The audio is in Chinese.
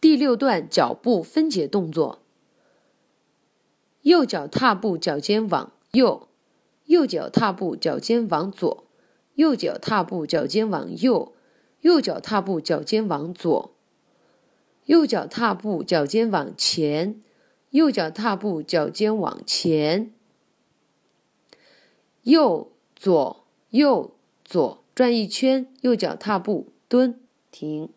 第六段脚步分解动作右脚踏步脚尖往右右脚踏步脚尖往左右脚踏步脚尖往右右脚踏步脚尖往左右脚踏步脚尖往前右脚踏步脚尖往前右左右左转一圈右脚踏步蹲停。